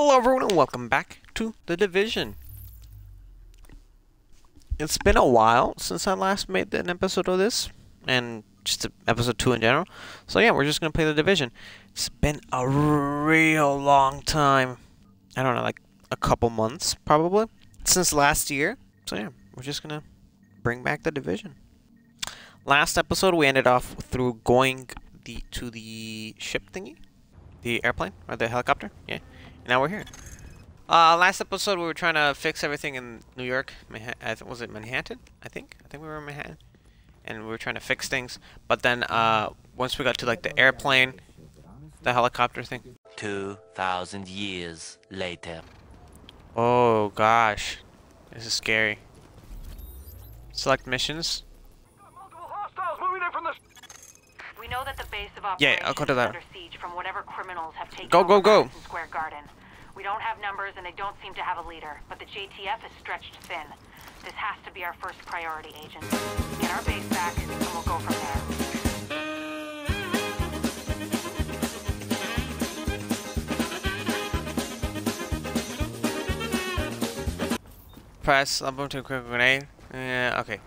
Hello everyone and welcome back to The Division. It's been a while since I last made an episode of this, and just episode 2 in general. So yeah, we're just gonna play The Division. It's been a real long time. I don't know, like a couple months probably, since last year. So yeah, we're just gonna bring back The Division. Last episode we ended off through going the to the ship thingy, the airplane or the helicopter. Yeah, now we're here. Uh, last episode we were trying to fix everything in New York. Manha- was it Manhattan? I think. I think we were in Manhattan, and we were trying to fix things. But then uh, once we got to like the airplane, the helicopter thing. 2,000 years later. Oh gosh, this is scary. Select missions. We know that the base of Yeah, I'll go to is that. under siege from whatever criminals have taken Go, go, go. Madison Square Garden. We don't have numbers and they don't seem to have a leader, but the JTF is stretched thin. This has to be our first priority, agent. Get our base back and we'll go from there. Press up to a quick grenade. Yeah, okay.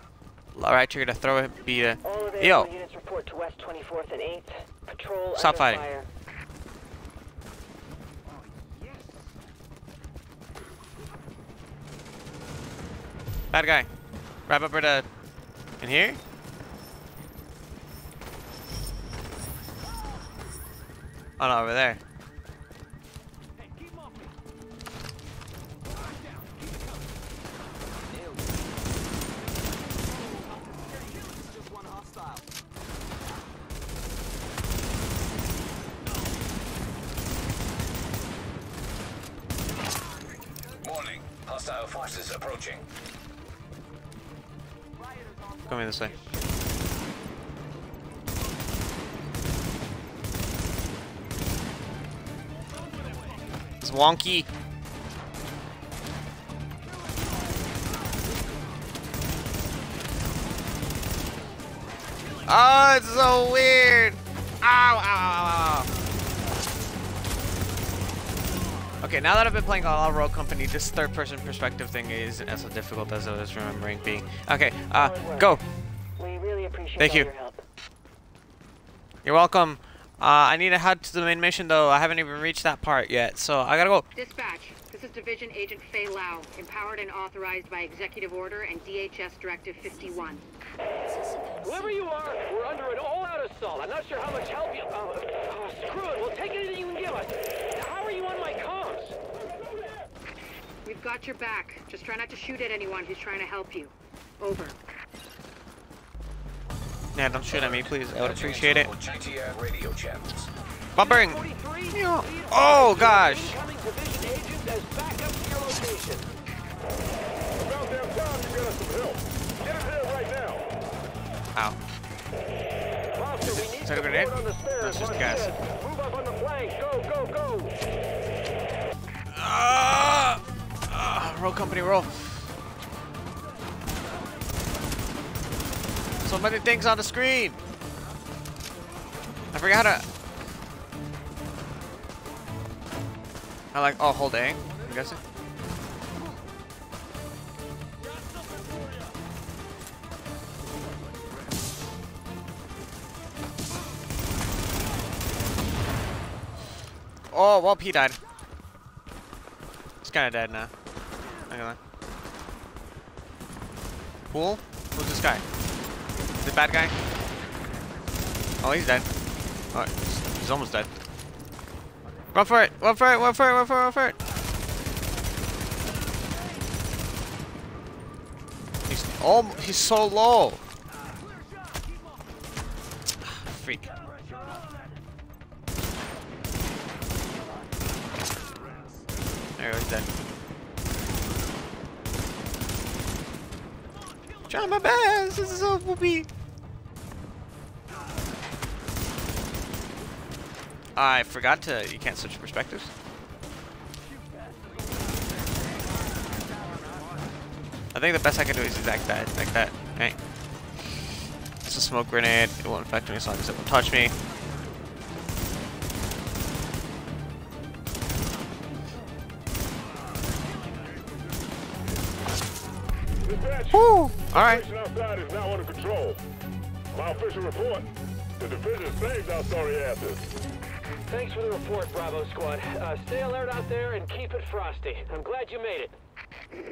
Alright trigger to throw it. Be a. Yo. units report to West 24th and 8th. Patrol Stop under fighting. fire. Bad guy. Wrap up the. In here? Oh no, over there. Warning. Hostile forces approaching. Come this way. It's wonky. Oh, it's so weird. Ow, ow, ow, ow, Okay, now that I've been playing a lot of Rogue Company, this third-person perspective thing isn't as difficult as I was remembering being. Okay, uh, go. We really appreciate Thank you. your help. You're welcome. Uh, I need to head to the main mission though. I haven't even reached that part yet, so I gotta go. Dispatch, this is Division Agent Faye Lau, empowered and authorized by Executive Order and DHS Directive 51. Whoever you are, we're under an all-out assault. I'm not sure how much help you... Oh, oh, screw it. We'll take anything you can give us. How are you on my comms? We've got your back. Just try not to shoot at anyone who's trying to help you. Over. Yeah, don't shoot at me, please. I would appreciate it. JTF. Bumpering. Oh gosh. Incoming division agents as backup to your location. About damn time you got us some help. Get us there right now. Ow. Monster, we need Is that a grenade? support on. That's just gas. Move up on the flank. Go, go, go. Ah! Ah, roll company roll. So many things on the screen. I forgot how to. I like. Oh, hold A. I'm guessing. Oh, well, P died. He's kind of dead now. Gonna lie. Cool. Who's this guy? The bad guy? Oh, he's dead. He's, he's almost dead. Run for it! Run for it! Run for it! Run for it! Run for it! He's oh, he's so low. I forgot to. You can't switch perspectives. I think the best I can do is exact that, like that, right? It's a smoke grenade. It won't affect me as long as it won't touch me. Woo! Alright. Situation outside is now under control. My official report. The division saved our sorry asses. Thanks for the report, Bravo Squad. Uh, stay alert out there and keep it frosty. I'm glad you made it.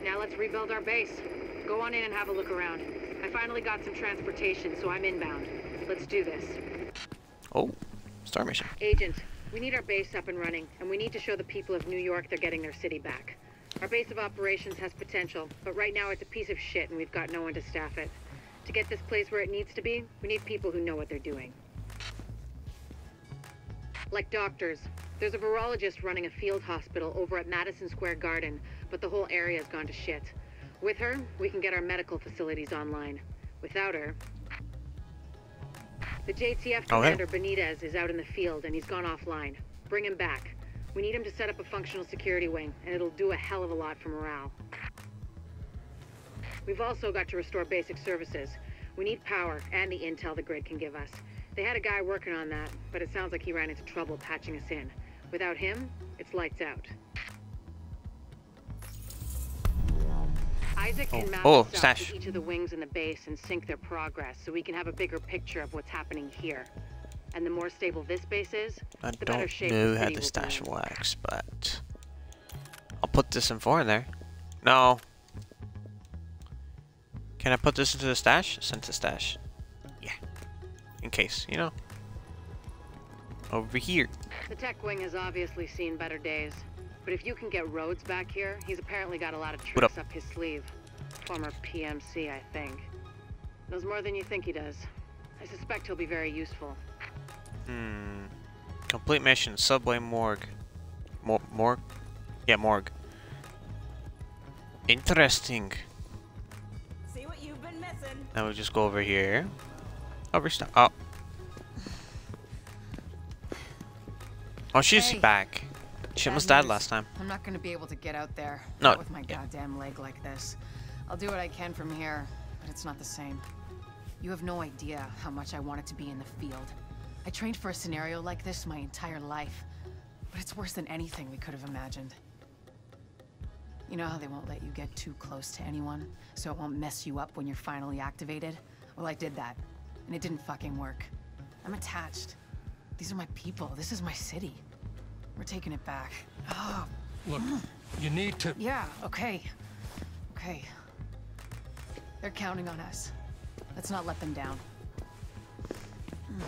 Now let's rebuild our base. Go on in and have a look around. I finally got some transportation, so I'm inbound. Let's do this. Oh, star mission. Agent, we need our base up and running, and we need to show the people of New York they're getting their city back. Our base of operations has potential, but right now it's a piece of shit and we've got no one to staff it. To get this place where it needs to be, we need people who know what they're doing. Like doctors. There's a virologist running a field hospital over at Madison Square Garden, but the whole area's gone to shit. With her, we can get our medical facilities online. Without her... The JTF commander Benitez is out in the field and he's gone offline. Bring him back. We need him to set up a functional security wing, and it'll do a hell of a lot for morale. We've also got to restore basic services. We need power and the intel the grid can give us. They had a guy working on that, but it sounds like he ran into trouble patching us in. Without him, it's lights out. ISAC can map oh, oh stash. each of the wings in the base and sync their progress so we can have a bigger picture of what's happening here. And the more stable this base is, I the better don't shape know the how city to will be stash in. wax, but I'll put this in four in there. No. Can I put this into the stash? Send to stash. Yeah. In case, you know. Over here. The tech wing has obviously seen better days. But if you can get Rhodes back here, he's apparently got a lot of What up? tricks up his sleeve. Former PMC, I think. Knows more than you think he does. I suspect he'll be very useful. Hmm. Complete mission. Subway morgue. Mor morgue? Yeah, morgue. Interesting. See what you've been missing. Now we just go over here. Oh, restart. Oh. Oh, she's Hey. back. She Bad almost died last time. I'm not gonna be able to get out there. No, Not with my yeah. goddamn leg like this. I'll do what I can from here, but it's not the same. You have no idea how much I wanted to be in the field. I trained for a scenario like this my entire life, but it's worse than anything we could have imagined. You know how they won't let you get too close to anyone, so it won't mess you up when you're finally activated? Well, I did that, and it didn't fucking work. I'm attached. These are my people. This is my city. We're taking it back. Oh, Look, you need to. yeah, okay. Okay. They're counting on us. Let's not let them down. Okay.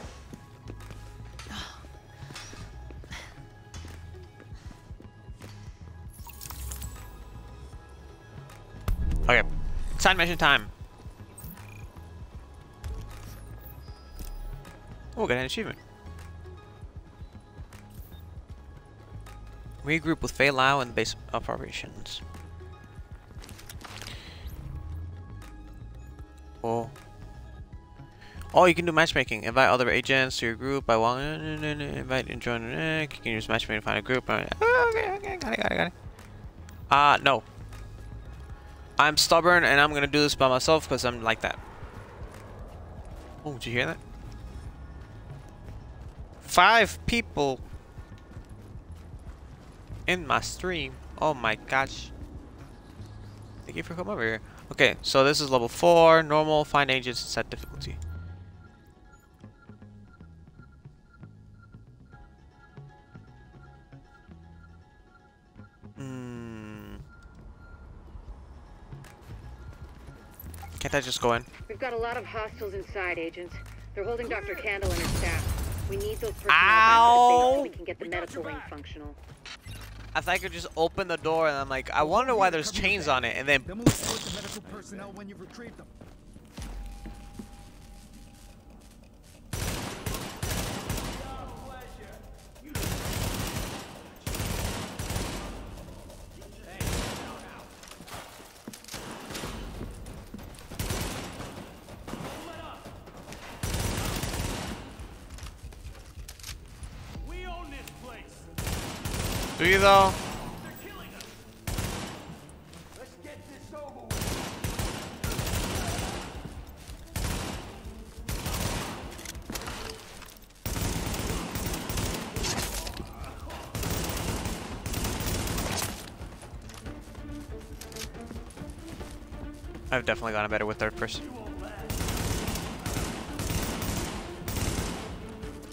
Side mission time. Oh, got an achievement. Regroup with Faye Lau and base operations. Oh. Oh, you can do matchmaking. Invite other agents to your group by one. Invite and join. You can use matchmaking to find a group. Uh, Okay, okay, got it, got it, got it. Uh, no. I'm stubborn and I'm gonna do this by myself because I'm like that. Oh, did you hear that? Five people in my stream. Oh my gosh. Thank you for coming over here. Okay, so this is level 4, normal, find agents, set difficulty. Can't I just go in? We've got a lot of hostiles inside, agents. They're holding Dr. Kandel and her staff. We need those personnel back at the so we can get the medical wing functional. I thought I could just open the door and I'm like, I wonder why there's chains on it, and then Then we'll report the medical personnel when you've retrieved them. do you though? I've definitely gotten better with third person.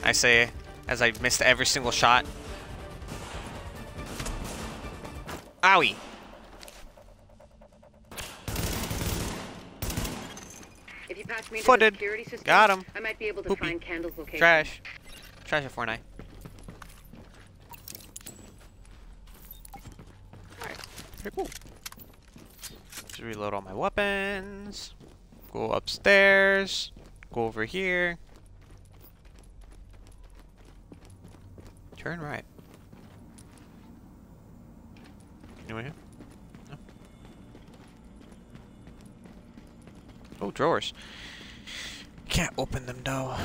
I say, as I've missed every single shot. Owie! If you patch me Footed. the security system, Got 'em. I might be able to Poopy. find Kandel's location. Trash. Trash at Fortnite. Alright, pretty cool. Just reload all my weapons. Go upstairs. Go over here. Turn right. Anyone here? No. Oh, drawers. Can't open them though.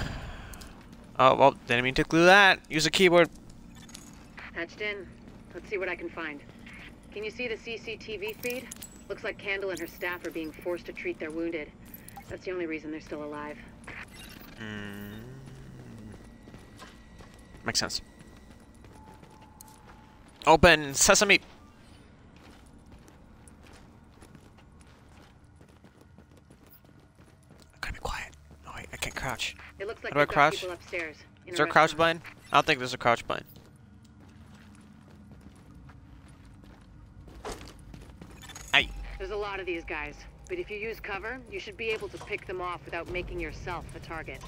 Oh, well, didn't mean to glue that. Use a keyboard. Patched in. Let's see what I can find. Can you see the CCTV feed? Looks like Kandel and her staff are being forced to treat their wounded. That's the only reason they're still alive. Mm. Makes sense. Open sesame. I gotta be quiet. No, I, I can't crouch. It looks like How do I crouch? upstairs. Is there a crouch button? I don't think there's a crouch button. Aye. There's a lot of these guys, but if you use cover, you should be able to pick them off without making yourself a target.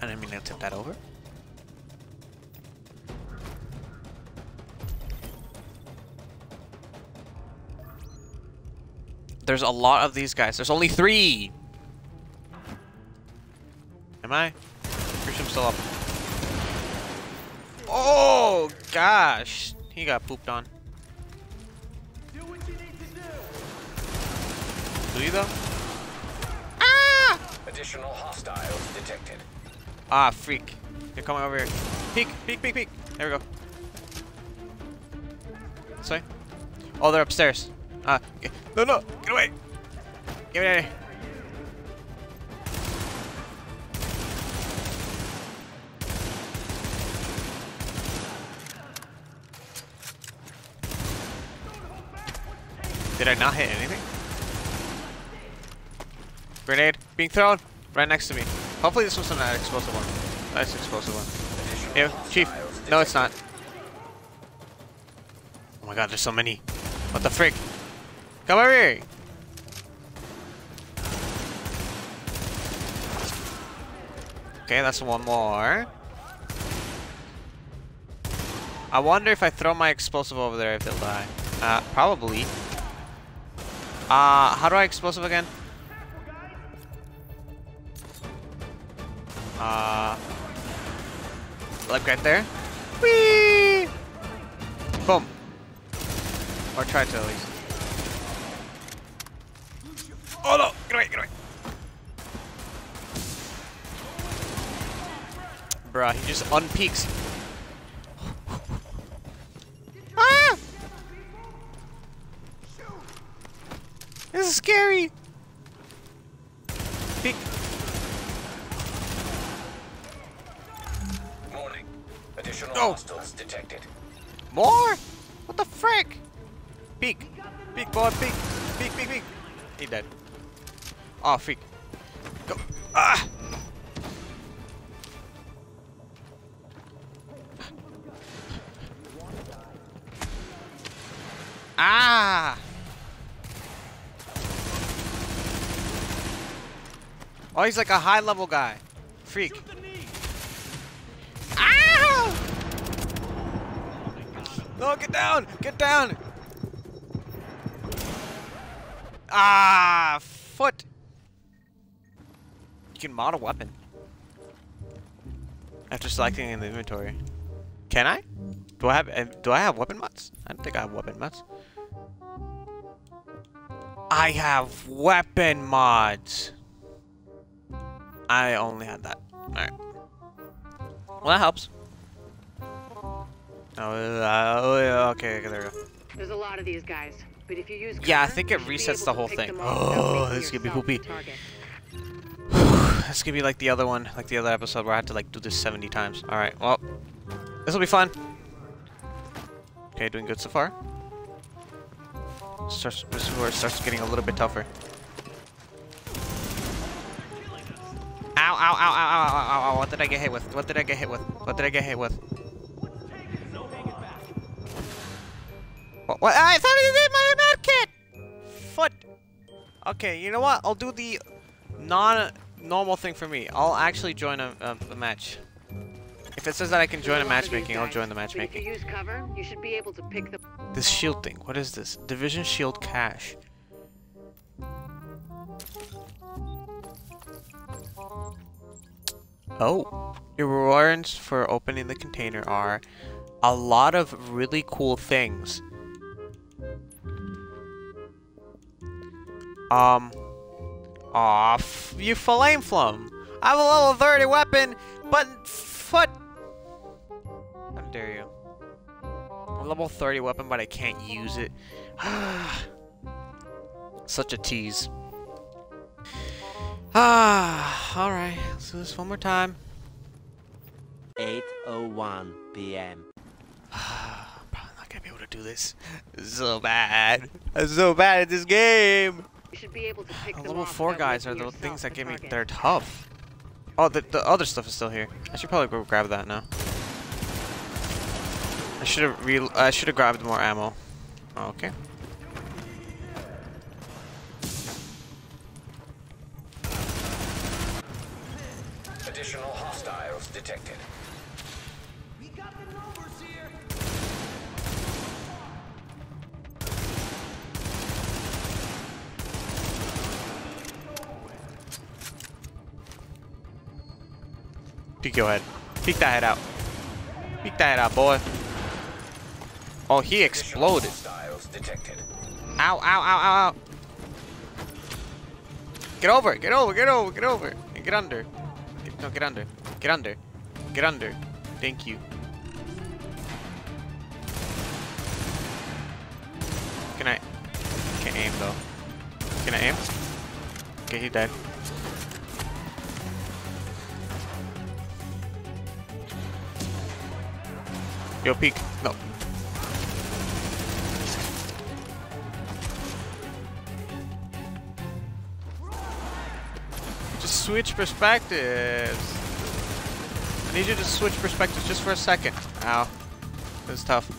I didn't mean to tip that over. There's a lot of these guys. There's only three. Am I? Pretty sure I'm still up. Oh gosh, he got pooped on. Do you though? Ah! Additional hostiles detected. Ah, freak. They're coming over here. Peek, peek, peek, peek. There we go. This way. Oh, they're upstairs. Ah, g- no, no, get away. Get away. Did I not hit anything? Grenade being thrown right next to me. Hopefully this wasn't an explosive one. That's explosive one. Here, Chief. No, it's not. Oh my god, there's so many. What the frick? Come over here. Okay, that's one more. I wonder if I throw my explosive over there if they'll die. Uh, probably. Uh, how do I explosive again? Uh, like right there. Whee! Boom. Or try to at least. Oh no! Get away! Get away! Bruh, he just unpeaks. ah! This is scary. Peek. Warning. Additional Oh. hostiles detected. More? What the frick? Peek. Peek, boy, peek. Peek, peek, peek. He dead. Oh, freak. He's like a high level guy. Freak. Ow! No, get down! Get down! Ah, foot. You can mod a weapon. After selecting in the inventory. Can I? Do I have uh, do I have weapon mods? I don't think I have weapon mods. I have weapon mods. I only had that. Alright. Well, that helps. Oh, uh, oh, yeah, okay, okay, there we go. There's a lot of these guys, but if you use cover, Yeah, I think it you should be resets the whole thing. them off without Oh, this is gonna be poopy. This could be like the other one, like the other episode where I had to like do this 70 times. Alright, well, this will be fun. Okay, doing good so far. Starts, this is where it starts getting a little bit tougher. Ow, ow, ow, ow, ow, ow, what did I get hit with? What did I get hit with? What did I get hit with? What? what? Ah, I thought you did my med kit! Foot! Okay, you know what? I'll do the non-normal thing for me. I'll actually join a, a, a match. If it says that I can join a matchmaking, I'll join the matchmaking. you use cover, you should be able to pick the This shield thing, what is this? Division Shield Cache. Oh, your rewards for opening the container are a lot of really cool things. Um, aw, you flame flum. I have a level 30 weapon, but foot. How dare you? A level 30 weapon, but I can't use it. Such a tease. Ah, alright. Let's do this one more time. 8:01 p.m. I'm Probably not gonna be able to do this. So bad. I'm so bad at this game. You should be able to pick The level off 4 guys are the things that the give me. They're tough. Oh, the, the other stuff is still here. I should probably go grab that now. I should have re I should have grabbed more ammo. Okay. Peek your head. Peek that head out. Peek that head out, boy. Oh, he exploded. Ow, ow, ow, ow, ow. Get over, get over, get over, get over. And get under. Get, no, get under. Get under. Get under. Thank you. Can I... Can't aim, though. Can I aim? Okay, he died. Yo, peek. No. Just switch perspectives. I need you to switch perspectives just for a second. Ow. This is tough.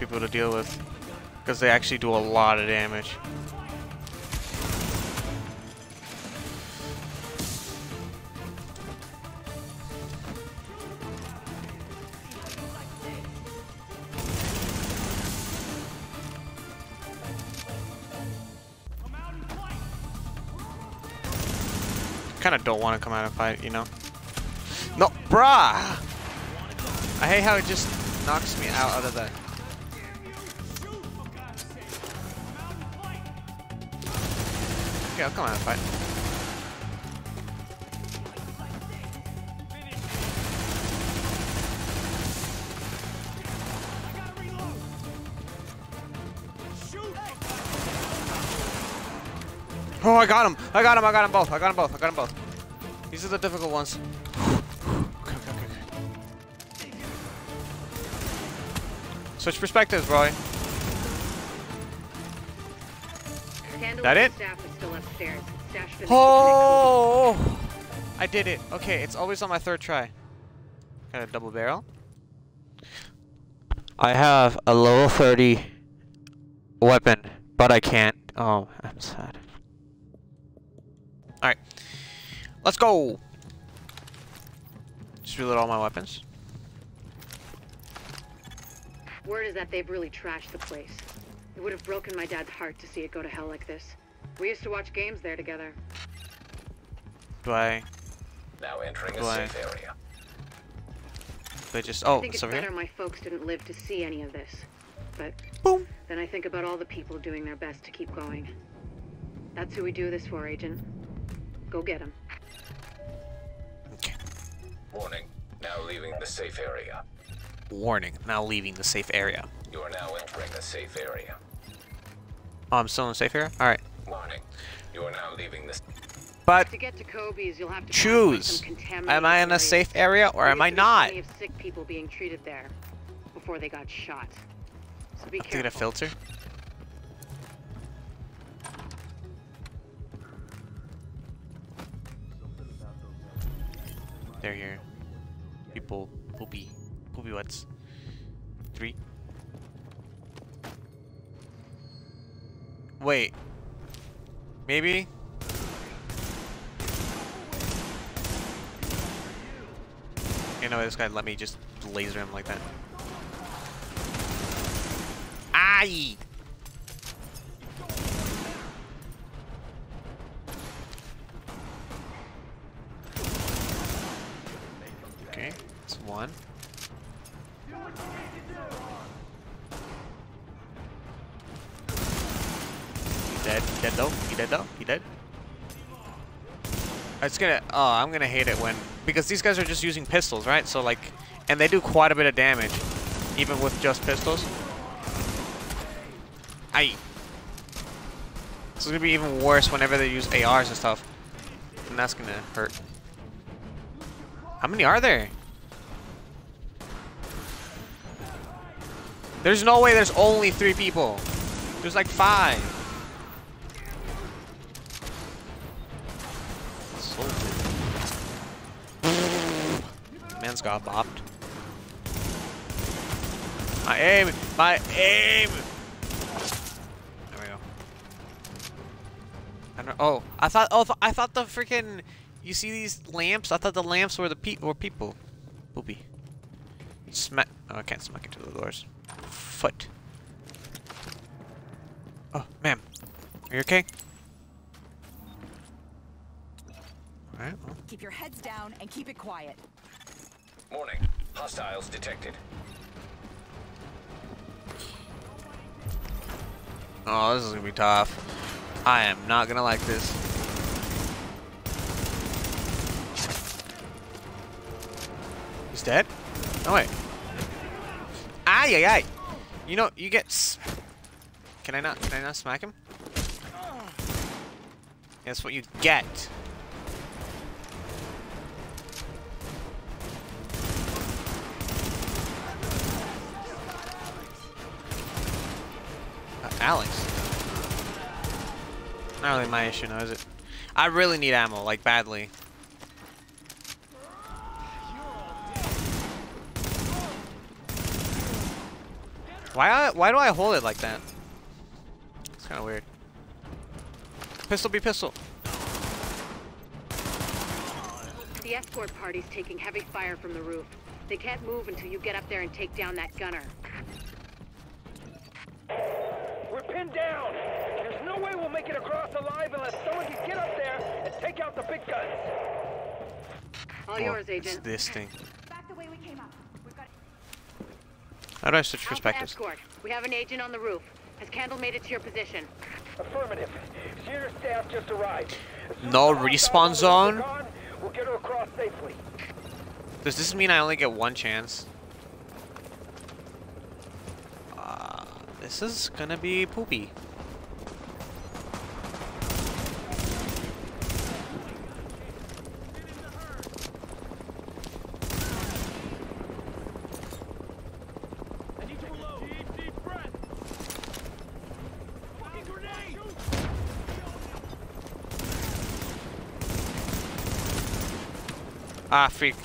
People to deal with. Because they actually do a lot of damage. Kind of don't want to come out and fight, you know? No, brah! I hate how it just knocks me out, out of that. Okay, I'll come out and fight. Oh, I got him! I got him! I got him both! I got him both! I got him both! These are the difficult ones. Okay, okay, okay. Switch perspectives, Roy. That it? Staff is upstairs. Stash finished Oh! I did it. Okay, it's always on my third try. Got a double barrel. I have a level 30 weapon, but I can't. Oh, I'm sad. Alright. Let's go! Just reload all my weapons. Word is that they've really trashed the place. It would have broken my dad's heart to see it go to hell like this. We used to watch games there together. Do I... Now entering a Why? safe area. Do oh, I just... I Oh, think it's it's over better here? my folks didn't live to see any of this. But Boom! then I think about all the people doing their best to keep going. That's who we do this for, Agent. Go get him. Okay. Warning. Now leaving the safe area. Warning, now leaving the safe area. You are now entering the safe area. Oh, I'm still in the safe area? Alright. Warning. You are now leaving the... But To get to Kobe's, you'll have to choose. Am I in a safe area or am I used to be not? plenty of sick people being treated there before they got shot. So be Have to get a careful. filter? They're here. People, poopy, poopy what's? Three. Wait. Maybe? You know, this guy let me just laser him like that. Aye! Okay, it's one. Dead. Dead though. He dead though. He dead. It's gonna. Oh, I'm gonna hate it when because these guys are just using pistols, right? So like, and they do quite a bit of damage, even with just pistols. I. This is gonna be even worse whenever they use ARs and stuff, and that's gonna hurt. How many are there? There's no way there's only three people. There's like five. Man's got bopped. My aim! My aim! There we go. I don't, oh, I thought. Oh, I thought the freaking. You see these lamps? I thought the lamps were the pe were people. Poopy. Smack. Oh, I can't smack into the doors. Foot. Oh, ma'am. Are you okay? Alright, well. Keep your heads down and keep it quiet. Warning. Hostiles detected. Oh, this is gonna be tough. I am not gonna like this. He's dead? No way. Ay, ay, ay. You know, you get. Can I not? Can I not smack him? That's what you get. Alex. Not really my issue now, is it? I really need ammo, like badly. Why I, why do I hold it like that? It's kind of weird. Pistol be pistol. The escort party's taking heavy fire from the roof. They can't move until you get up there and take down that gunner. We're pinned down. There's no way we'll make it across alive unless someone can get up there and take out the big guns. All Oh, yours, it's Agent. this thing. Back the way we came up. We've got How do I switch Alpha perspectives? escort. We have an agent on the roof. Has Kandel made it to your position? Affirmative. Senior staff just arrived. No respawn zone? gone, We'll get her across safely. Does this mean I only get one chance? Uh, this is gonna be poopy. Ah, freak.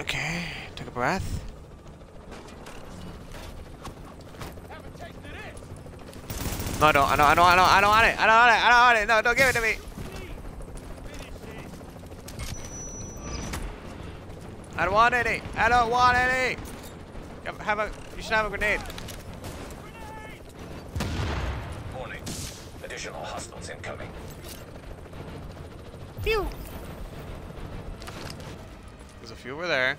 Okay, take a breath. No, I don't, I don't, I don't, I don't, I don't want it, I don't want it, I don't want it, no, don't give it to me. I don't want any. I don't want any. Have a. You should have a grenade. Warning. Additional hostiles incoming. Phew. There's a few over there.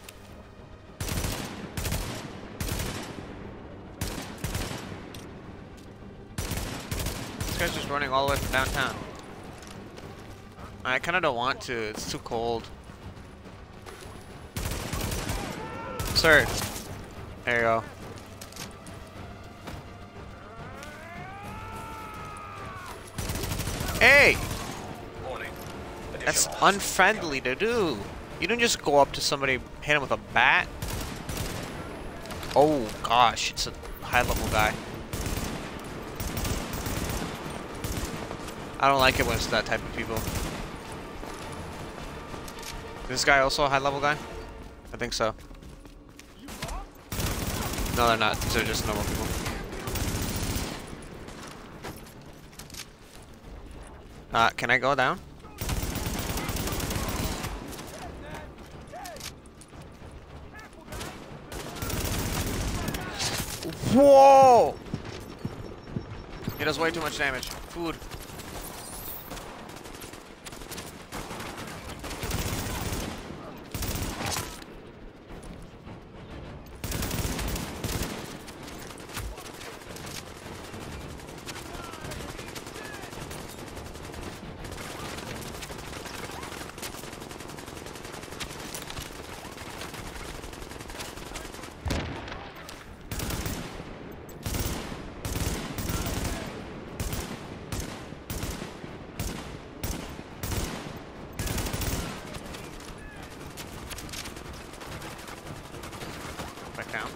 This guy's just running all the way from downtown. I kind of don't want to. It's too cold. Sir. There you go. Hey! That's unfriendly to do. You don't just go up to somebody, hit him with a bat. Oh gosh, it's a high level guy. I don't like it when it's that type of people. This guy also a high level guy? I think so. No, they're not. They're just normal people. Uh, can I go down? Whoa! He does way too much damage. Food. Back down.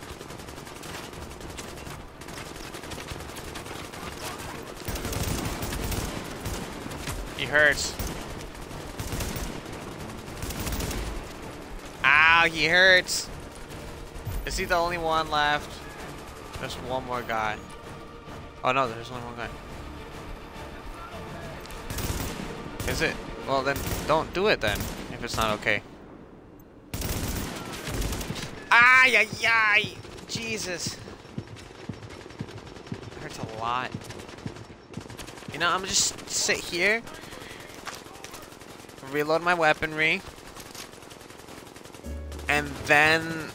He hurts. Ow, he hurts. Is he the only one left? There's one more guy. Oh no, there's only one guy. Is it? Well then, don't do it then, if it's not okay. Ay, ay, ay! Jesus. Hurts a lot. You know, I'm just sit here, reload my weaponry, and then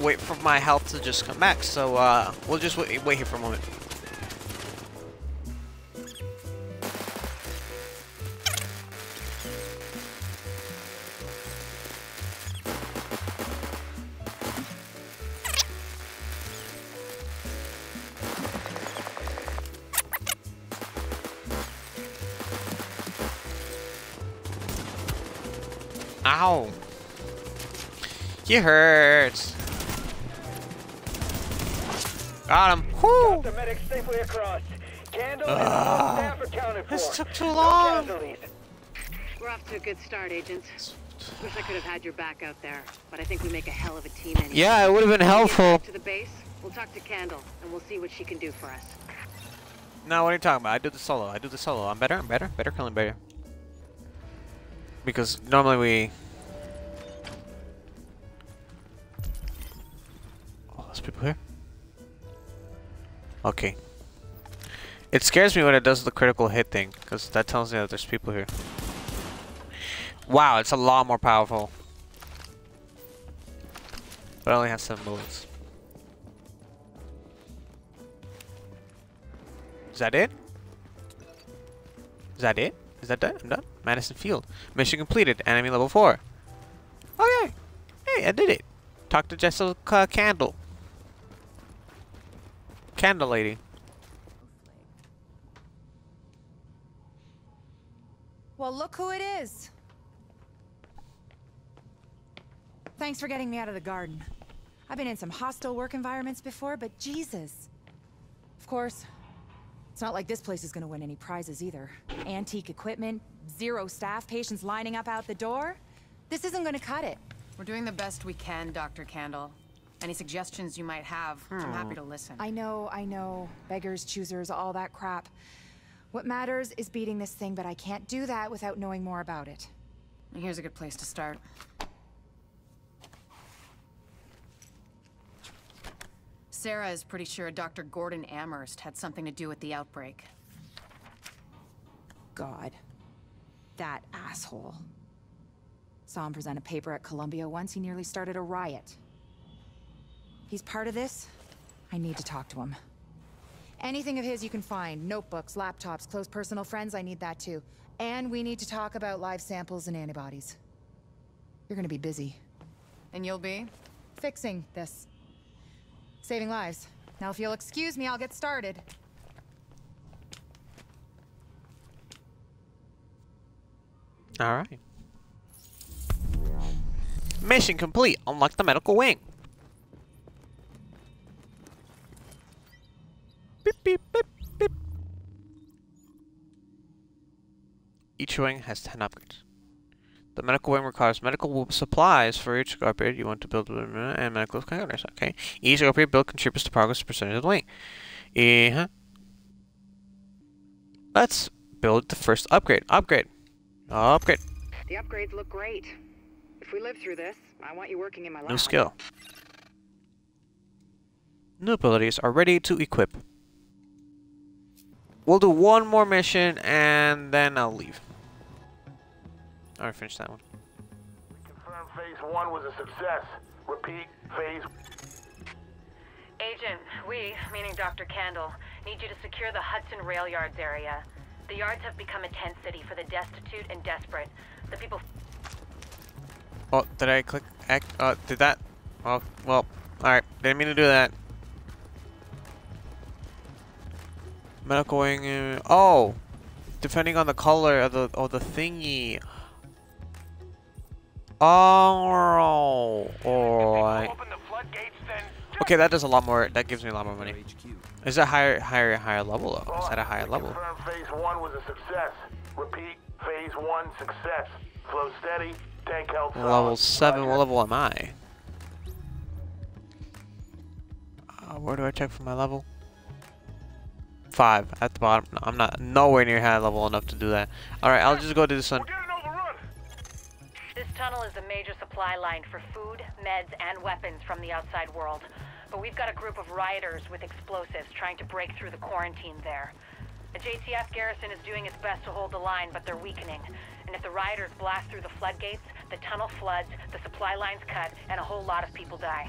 wait for my health to just come back. So, uh, we'll just wait, wait here for a moment. And Ah. all staff accounted for. This took too long. casualties. We're off to a good start, agents. Wish I could have had your back out there, but I think we make a hell of a team anyway. Yeah, it would have been When we get helpful. back To the base, we'll talk to Kandel, and we'll see what she can do for us. No, what are you talking about? I do the solo. I do the solo. I'm better. I'm better. Better killing better. Because normally we. People here. Okay. It scares me when it does the critical hit thing, because that tells me that there's people here. Wow, it's a lot more powerful. But I only have seven bullets. Is that it? Is that it? Is that done? I'm done. Madison Field. Mission completed. Enemy level 4. Okay. Hey, I did it. Talk to Jessica Kandel. Kandel lady. Well, look who it is. Thanks for getting me out of the garden. I've been in some hostile work environments before, but Jesus. Of course, it's not like this place is gonna win any prizes either. Antique equipment, zero staff, patients lining up out the door. This isn't gonna cut it. We're doing the best we can, Dr. Kandel. Any suggestions you might have, I'm happy hmm. to listen. I know, I know. Beggars, choosers, all that crap. What matters is beating this thing, but I can't do that without knowing more about it. Here's a good place to start. Sarah is pretty sure Dr. Gordon Amherst had something to do with the outbreak. God. That asshole. Saw him present a paper at Columbia once, he nearly started a riot. He's part of this? I need to talk to him. Anything of his you can find. Notebooks, laptops, close personal friends, I need that too. And we need to talk about live samples and antibodies. You're gonna be busy. And you'll be? Fixing this. Saving lives. Now if you'll excuse me, I'll get started. Alright. Mission complete. Unlock the medical wing. Each wing has 10 upgrades. The medical wing requires medical supplies for each upgrade you want to build and medical counters. Okay. Each upgrade build contributes to progress percentage of the wing. Uh huh. Let's build the first upgrade. Upgrade. Upgrade. The upgrades look great. If we live through this, I want you working in my lab. New skill. New abilities are ready to equip. We'll do one more mission and then I'll leave. Alright, finish that one. We Confirm phase one was a success. Repeat, phase Agent, we, meaning Dr. Kandel, need you to secure the Hudson Rail Yards area. The yards have become a tent city for the destitute and desperate. The people Oh, did I click? Act, uh, did that? Oh, well, alright. Didn't mean to do that. Medical wing. Uh, oh! Depending on the color of the, of the thingy. Oh, alright. Okay, that does a lot more. That gives me a lot more money. Is that higher, higher, higher level though? Is that a higher level? Phase one was a success. Repeat, phase one success. Flow steady, tank health. Level 7, what level am I? Uh, where do I check for my level? 5, at the bottom. No, I'm not nowhere near high level enough to do that. Alright, I'll just go to this one. Tunnel is a major supply line for food, meds, and weapons from the outside world. But we've got a group of rioters with explosives trying to break through the quarantine there. The JTF garrison is doing its best to hold the line, but they're weakening. And if the rioters blast through the floodgates, the tunnel floods, the supply lines cut, and a whole lot of people die.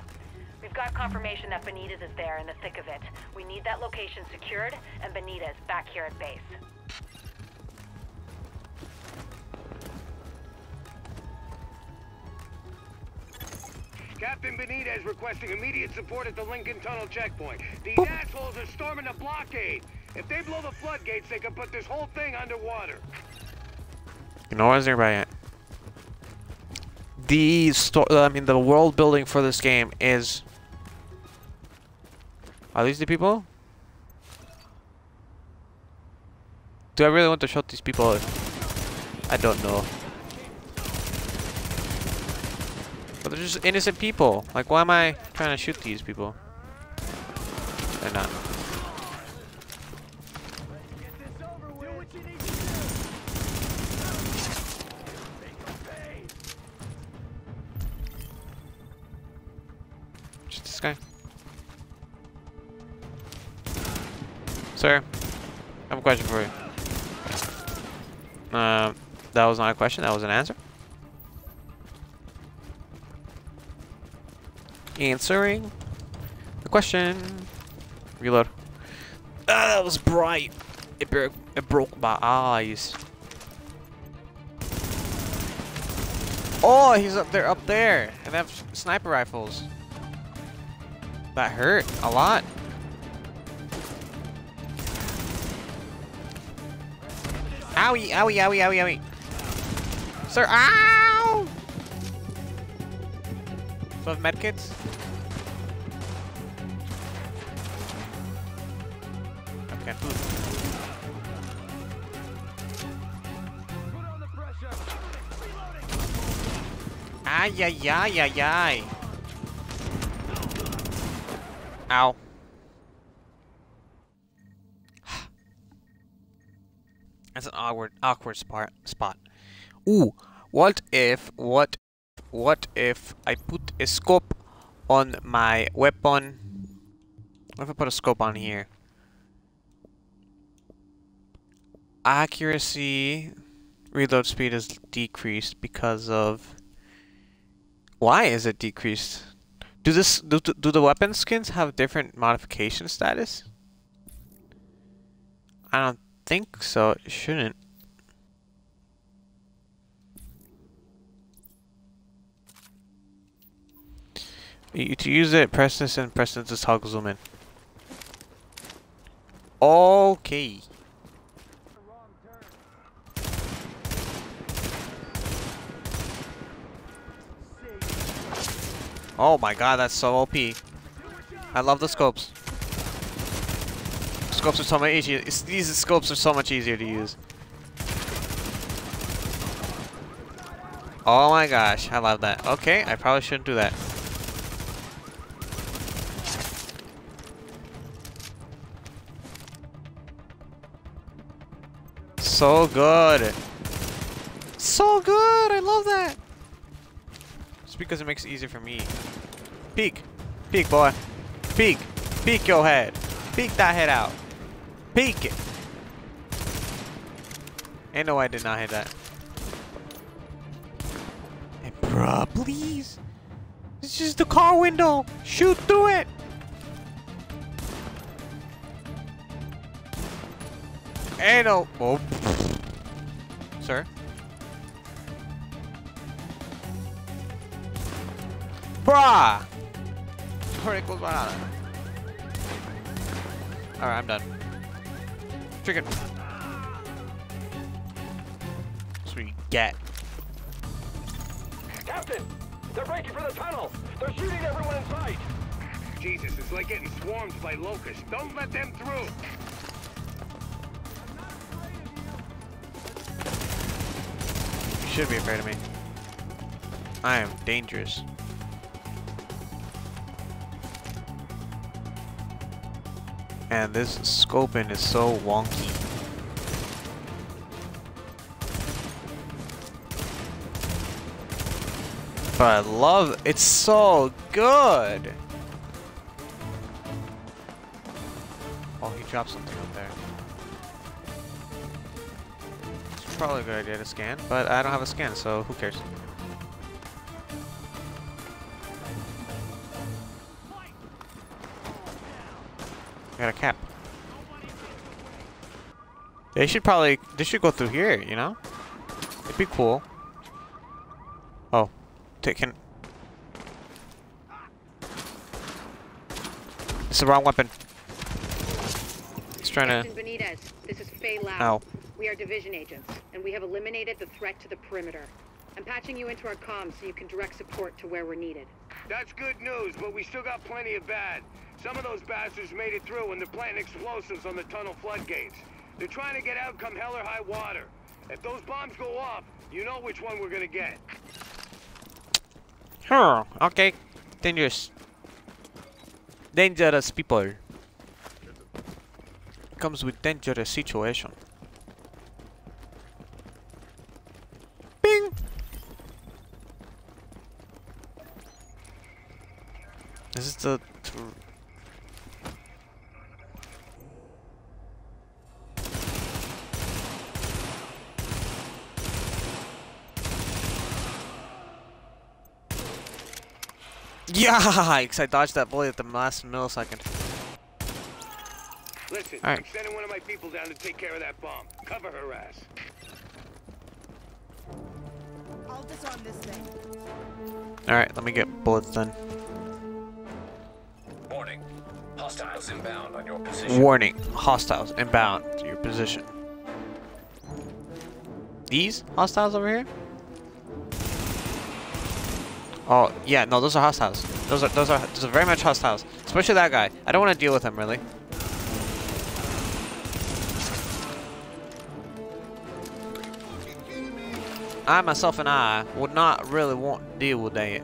We've got confirmation that Benitez is there in the thick of it. We need that location secured, and Benitez back here at base. Captain Benitez requesting immediate support at the Lincoln Tunnel checkpoint. These assholes are storming the blockade. If they blow the floodgates, they can put this whole thing underwater. You know where's nearby at? The sto uh, I mean, the world building for this game is. Are these the people? Do I really want to shoot these people? I don't know. But they're just innocent people. Like, why am I trying to shoot these people? They're not. Just this guy. Sir, I have a question for you. Um, that was not a question, that was an answer. Answering the question. Reload. Ah, that was bright. It broke. It broke my eyes. Oh, he's up there, up there, and they have sniper rifles. That hurt a lot. Owie, owie, owie, owie, owie. Sir, ow! So have medkits? Ay, ay, ay, ay, ay. Ow. That's an awkward, awkward spot. Spot. Ooh, what if, what, what if I put a scope on my weapon? What if I put a scope on here? Accuracy, reload speed is decreased because of. Why is it decreased? Do this do, do the weapon skins have different modification status? I don't think so. It shouldn't. You, to use it, press this and press this to toggle zoom in. Okay. Oh my god, that's so OP. I love the scopes. Scopes are so much easier. It's, these scopes are so much easier to use. Oh my gosh, I love that. Okay, I probably shouldn't do that. So good. So good, I love that. Because it makes it easier for me. Peek. Peek, boy. Peek. Peek your head. Peek that head out. Peek it. Ain't no I did not hit that. And bruh, please. It's just the car window. Shoot through it. Ain't no. Oh. Sir? Bruh! Alright, close my eye. Alright, I'm done. Chicken. Sweet get. Captain! They're breaking for the tunnel! They're shooting everyone in sight! Jesus, it's like getting swarmed by locusts. Don't let them through! You should be afraid of me. I am dangerous. And this scoping is so wonky. But I love it's so good. Oh, he dropped something up there. It's probably a good idea to scan, but I don't have a scan, so who cares? I got a cap. They should probably, they should go through here, you know? It'd be cool. Oh, taken. It's the wrong weapon. He's trying to. Captain Benitez, this is Faye Lau. Ow. We are division agents, and we have eliminated the threat to the perimeter. I'm patching you into our comms so you can direct support to where we're needed. That's good news, but we still got plenty of bad. Some of those bastards made it through and they're planting explosives on the tunnel floodgates. They're trying to get out come hell or high water. If those bombs go off, you know which one we're gonna get. Huh, okay. Dangerous. Dangerous people. Comes with dangerous situation. Bing! This is the... Yikes! I dodged that bullet at the last millisecond. Listen, All right. I'm sending one of my people down to take care of that bomb. Cover her ass. I'll disarm this thing. Alright, let me get bullets then. Warning. Hostiles inbound on your position. Warning, hostiles inbound to your position. These hostiles over here? Oh, yeah, no, those are hostiles. Those are those are those are very much hostiles. Especially that guy. I don't want to deal with him really. I myself and I would not really want to deal with that.